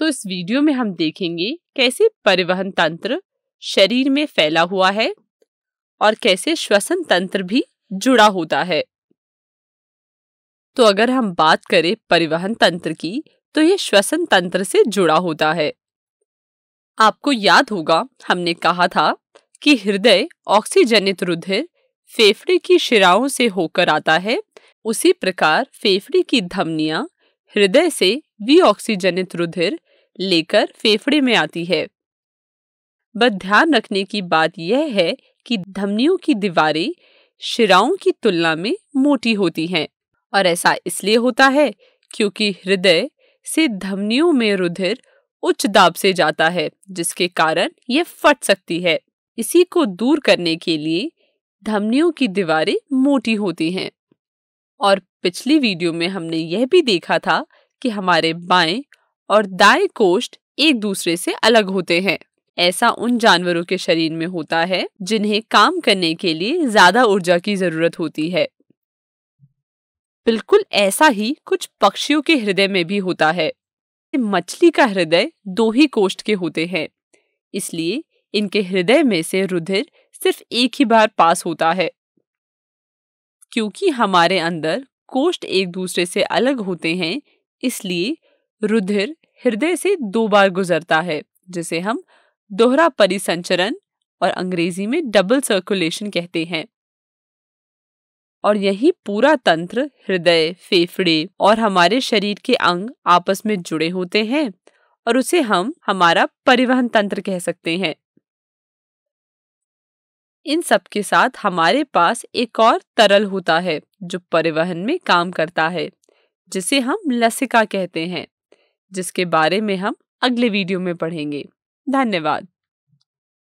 तो इस वीडियो में हम देखेंगे कैसे परिवहन तंत्र शरीर में फैला हुआ है और कैसे श्वसन तंत्र भी जुड़ा होता है। तो अगर हम बात करें परिवहन तंत्र की तो ये श्वसन तंत्र से जुड़ा होता है। आपको याद होगा, हमने कहा था कि हृदय ऑक्सीजनित रुधिर फेफड़े की शिराओं से होकर आता है, उसी प्रकार फेफड़े की धमनियाँ हृदय से वी ऑक्सीजनित रुधिर लेकर फेफड़े में आती है। बस ध्यान रखने की बात यह है कि धमनियों की दीवारें शिराओं की तुलना में मोटी होती हैं और ऐसा इसलिए होता है क्योंकि हृदय से धमनियों में रुधिर उच्च दाब से जाता है, जिसके कारण यह फट सकती है। इसी को दूर करने के लिए धमनियों की दीवारें मोटी होती हैं। और पिछली वीडियो में हमने यह भी देखा था कि हमारे बाएँ और दाएँ कोष्ठ एक दूसरे से अलग होते हैं। ऐसा उन जानवरों के शरीर में होता है जिन्हें काम करने के लिए ज़्यादा ऊर्जा की ज़रूरत होती है। बिल्कुल ऐसा ही कुछ पक्षियों के हृदय में भी होता है। मछली का हृदय दो ही कोष्ठ के होते हैं, इसलिए इनके हृदय में से रुधिर सिर्फ़ एक ही बार पास होता है। क्योंकि हमारे अंदर कोष्ठ एक दूसरे से अलग होते हैं, इसलिए रुधिर हृदय से दो बार गुजरता है, जिसे हम दोहरा परिसंचरण और अंग्रेज़ी में डबल सर्कुलेशन कहते हैं। और यही पूरा तंत्र हृदय, फेफड़े और हमारे शरीर के अंग आपस में जुड़े होते हैं, और उसे हम हमारा परिवहन तंत्र कह सकते हैं। इन सब के साथ हमारे पास एक और तरल होता है, जो परिवहन में काम करता है, जिसे हम लसिका कहते हैं, जिसके बारे में हम अगले वीडियो में पढ़ेंगे। धन्यवाद।